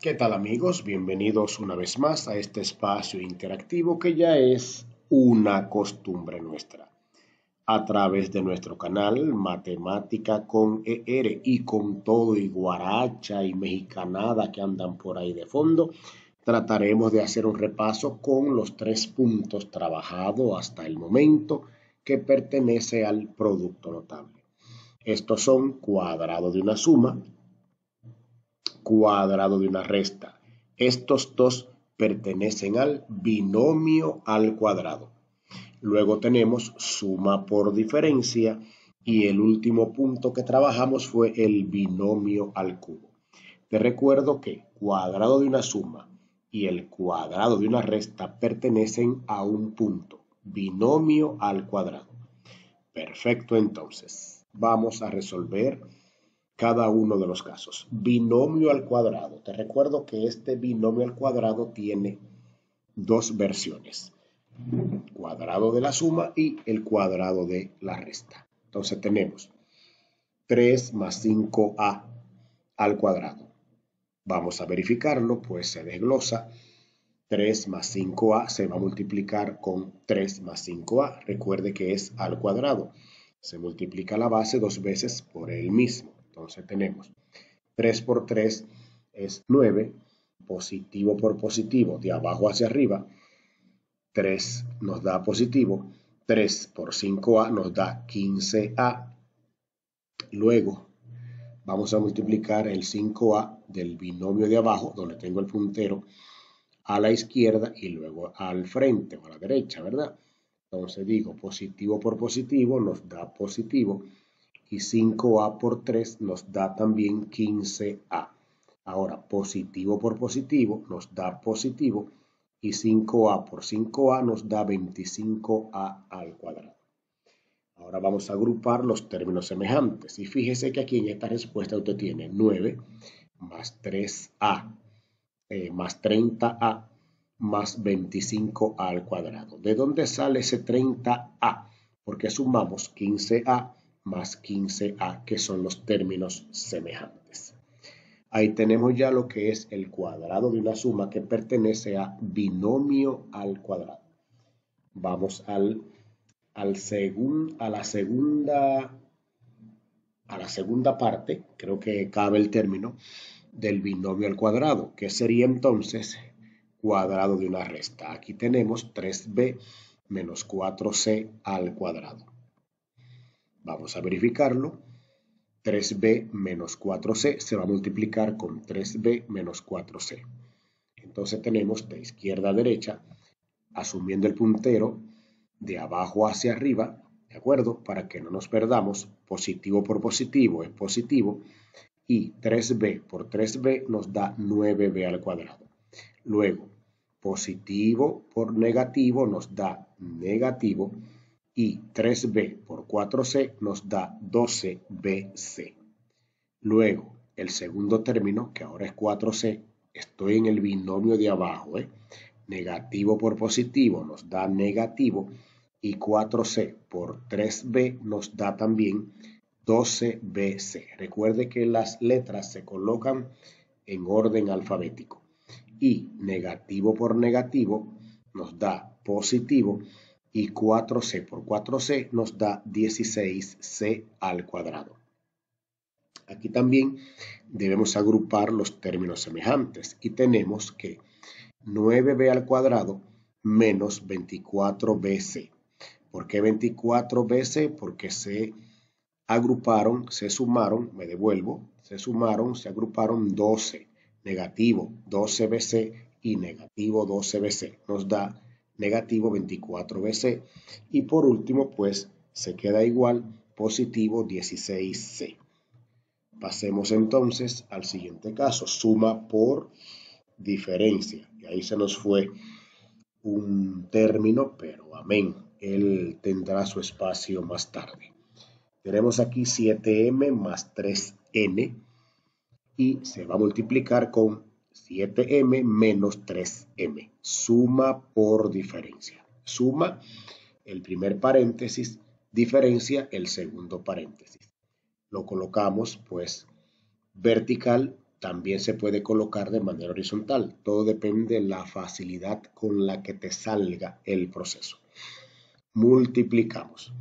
¿Qué tal amigos? Bienvenidos una vez más a este espacio interactivo que ya es una costumbre nuestra. A través de nuestro canal Matemática con ER y con todo y guaracha y mexicanada que andan por ahí de fondo, trataremos de hacer un repaso con los tres puntos trabajados hasta el momento que pertenece al producto notable. Estos son cuadrado de una suma, cuadrado de una resta. Estos dos pertenecen al binomio al cuadrado. Luego tenemos suma por diferencia y el último punto que trabajamos fue el binomio al cubo. Te recuerdo que cuadrado de una suma y el cuadrado de una resta pertenecen a un punto, binomio al cuadrado. Perfecto, entonces. Vamos a resolver cada uno de los casos. Binomio al cuadrado. Te recuerdo que este binomio al cuadrado tiene dos versiones. Cuadrado de la suma y el cuadrado de la resta. Entonces tenemos 3 más 5a al cuadrado. Vamos a verificarlo, pues se desglosa. 3 más 5a se va a multiplicar con 3 más 5a. Recuerde que es al cuadrado. Se multiplica la base dos veces por el mismo. Entonces tenemos 3 por 3 es 9, positivo por positivo, de abajo hacia arriba, 3 nos da positivo, 3 por 5a nos da 15a. Luego vamos a multiplicar el 5a del binomio de abajo, donde tengo el puntero, a la izquierda y luego al frente o a la derecha, ¿verdad? Entonces digo positivo por positivo nos da positivo y 5A por 3 nos da también 15A. Ahora, positivo por positivo nos da positivo y 5A por 5A nos da 25A al cuadrado. Ahora vamos a agrupar los términos semejantes y fíjese que aquí en esta respuesta usted tiene 9 más 3A eh, más 30A más 25A al cuadrado. ¿De dónde sale ese 30A? Porque sumamos 15A más 15a, que son los términos semejantes. Ahí tenemos ya lo que es el cuadrado de una suma que pertenece a binomio al cuadrado. Vamos al, al a la segunda a la segunda parte, creo que cabe el término, del binomio al cuadrado, que sería entonces cuadrado de una resta. Aquí tenemos 3b menos 4c al cuadrado. Vamos a verificarlo. 3b menos 4c se va a multiplicar con 3b menos 4c. Entonces tenemos de izquierda a derecha, asumiendo el puntero de abajo hacia arriba, ¿de acuerdo? Para que no nos perdamos, positivo por positivo es positivo, y 3b por 3b nos da 9b al cuadrado. Luego, positivo por negativo nos da negativo, y 3b por 4c nos da 12bc. Luego, el segundo término, que ahora es 4c, estoy en el binomio de abajo, ¿eh? negativo por positivo nos da negativo y 4c por 3b nos da también 12bc. Recuerde que las letras se colocan en orden alfabético y negativo por negativo nos da positivo y 4c por 4c nos da 16c al cuadrado. Aquí también debemos agrupar los términos semejantes y tenemos que 9b al cuadrado menos 24bc. ¿Por qué 24bc? Porque se agruparon, se sumaron, me devuelvo, se sumaron, se agruparon 12, negativo 12bc y negativo 12bc. Nos da negativo 24BC y por último pues se queda igual positivo 16C. Pasemos entonces al siguiente caso, suma por diferencia. Y ahí se nos fue un término, pero amén, él tendrá su espacio más tarde. Tenemos aquí 7m más 3n y se va a multiplicar con 7m menos 3m. Suma por diferencia. Suma el primer paréntesis, diferencia el segundo paréntesis. Lo colocamos pues vertical también se puede colocar de manera horizontal. Todo depende de la facilidad con la que te salga el proceso. Multiplicamos.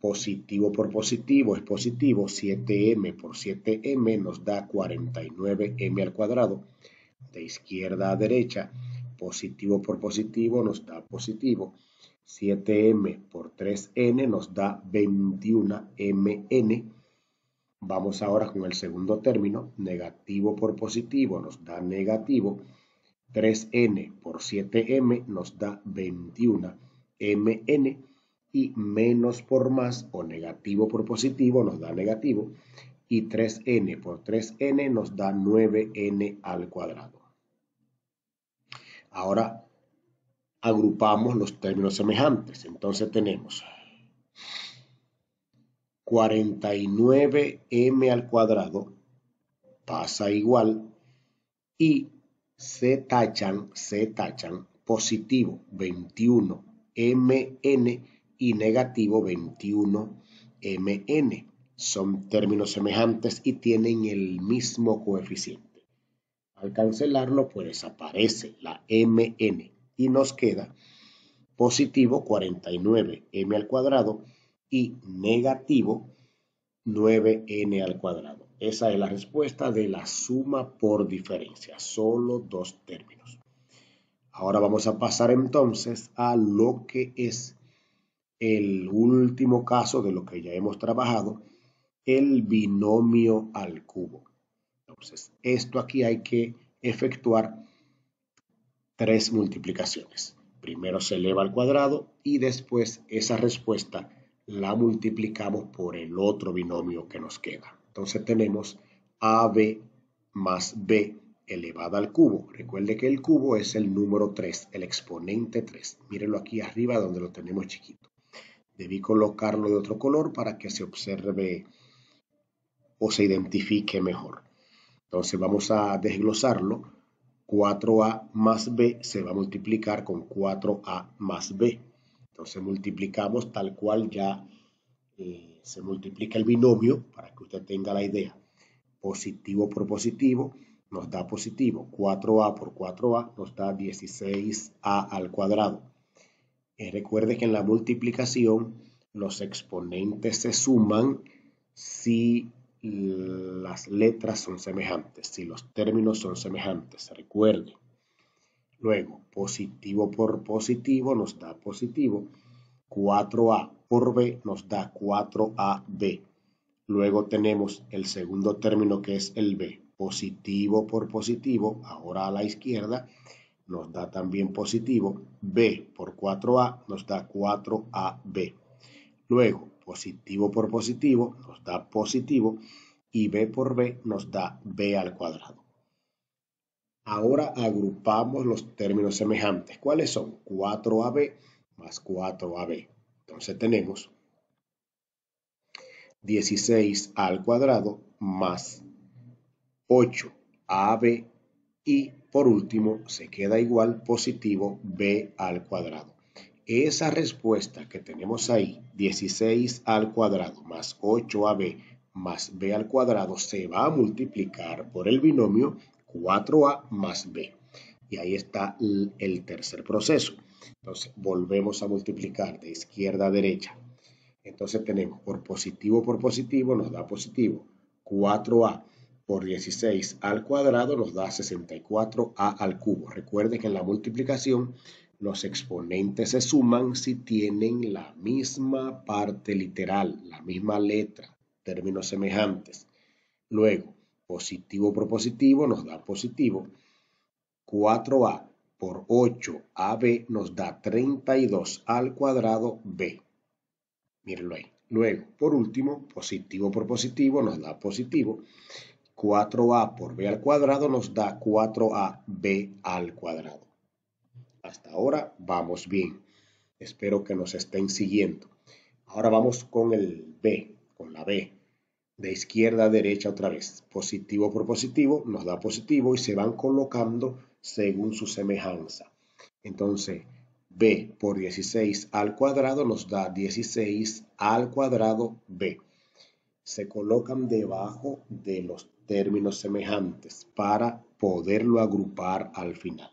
Positivo por positivo es positivo. 7m por 7m nos da 49m al cuadrado. De izquierda a derecha, positivo por positivo nos da positivo. 7m por 3n nos da 21mn Vamos ahora con el segundo término. Negativo por positivo nos da negativo. 3n por 7m nos da 21mn y menos por más o negativo por positivo nos da negativo y 3n por 3n nos da 9n al cuadrado. Ahora agrupamos los términos semejantes. Entonces tenemos 49m al cuadrado pasa igual y se tachan, se tachan positivo 21mn y negativo 21mn. Son términos semejantes y tienen el mismo coeficiente. Al cancelarlo, pues desaparece la mn y nos queda positivo 49m al cuadrado y negativo 9n al cuadrado. Esa es la respuesta de la suma por diferencia, solo dos términos. Ahora vamos a pasar entonces a lo que es el último caso de lo que ya hemos trabajado, el binomio al cubo. Entonces, esto aquí hay que efectuar tres multiplicaciones. Primero se eleva al cuadrado y después esa respuesta la multiplicamos por el otro binomio que nos queda. Entonces tenemos AB más B elevada al cubo. Recuerde que el cubo es el número 3, el exponente 3. Mírenlo aquí arriba donde lo tenemos chiquito. Debí colocarlo de otro color para que se observe o se identifique mejor. Entonces vamos a desglosarlo. 4A más B se va a multiplicar con 4A más B. Entonces multiplicamos tal cual ya eh, se multiplica el binomio para que usted tenga la idea. Positivo por positivo nos da positivo. 4a por 4a nos da 16a al cuadrado. Eh, recuerde que en la multiplicación los exponentes se suman si las letras son semejantes, si los términos son semejantes. Recuerde. Luego, positivo por positivo nos da positivo. 4A por B nos da 4AB. Luego tenemos el segundo término que es el B. Positivo por positivo, ahora a la izquierda, nos da también positivo. B por 4A nos da 4AB. Luego, positivo por positivo nos da positivo y B por B nos da B al cuadrado. Ahora agrupamos los términos semejantes. ¿Cuáles son? 4AB más 4AB. Entonces tenemos 16 al cuadrado más 8AB y por último se queda igual positivo B al cuadrado. Esa respuesta que tenemos ahí, 16 al cuadrado más 8AB más B al cuadrado, se va a multiplicar por el binomio 4A más B. Y ahí está el tercer proceso. Entonces, volvemos a multiplicar de izquierda a derecha. Entonces tenemos por positivo por positivo nos da positivo. 4A por 16 al cuadrado nos da 64A al cubo. Recuerde que en la multiplicación los exponentes se suman si tienen la misma parte literal, la misma letra, términos semejantes. Luego, Positivo por positivo nos da positivo. 4a por 8ab nos da 32 al cuadrado b. Mírenlo ahí. Luego, por último, positivo por positivo nos da positivo. 4a por b al cuadrado nos da 4ab al cuadrado. Hasta ahora vamos bien. Espero que nos estén siguiendo. Ahora vamos con el b, con la b de izquierda a derecha otra vez. Positivo por positivo nos da positivo y se van colocando según su semejanza. Entonces, b por 16 al cuadrado nos da 16 al cuadrado b. Se colocan debajo de los términos semejantes para poderlo agrupar al final.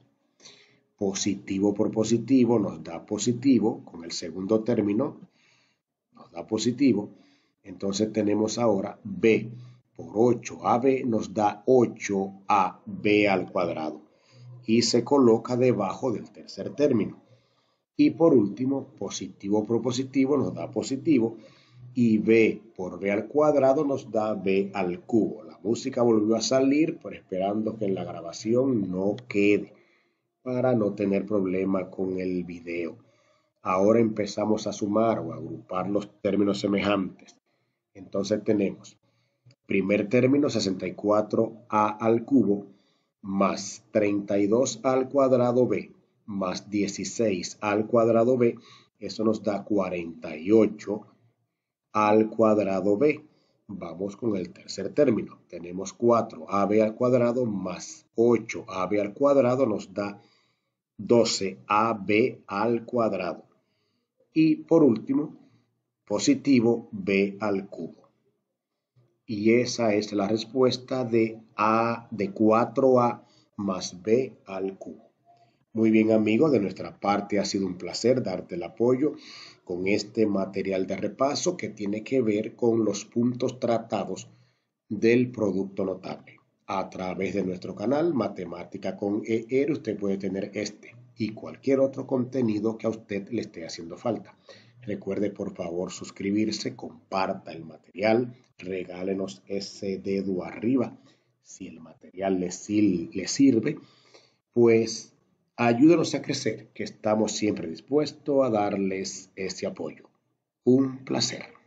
Positivo por positivo nos da positivo, con el segundo término nos da positivo. Entonces tenemos ahora b por 8ab nos da 8ab al cuadrado y se coloca debajo del tercer término. Y por último, positivo por positivo nos da positivo y b por b al cuadrado nos da b al cubo. La música volvió a salir, pero esperando que en la grabación no quede para no tener problema con el video. Ahora empezamos a sumar o agrupar los términos semejantes. Entonces tenemos primer término 64a al cubo más 32 al cuadrado b más 16 al cuadrado b, eso nos da 48 al cuadrado b. Vamos con el tercer término. Tenemos 4ab al cuadrado más 8ab al cuadrado nos da 12ab al cuadrado. Y por último, positivo b al cubo. Y esa es la respuesta de a de 4a más b al cubo. Muy bien amigo, de nuestra parte ha sido un placer darte el apoyo con este material de repaso que tiene que ver con los puntos tratados del producto notable. A través de nuestro canal Matemática con ER usted puede tener este y cualquier otro contenido que a usted le esté haciendo falta. Recuerde por favor suscribirse, comparta el material, regálenos ese dedo arriba si el material le, le sirve, pues Ayúdenos a crecer, que estamos siempre dispuestos a darles ese apoyo. Un placer.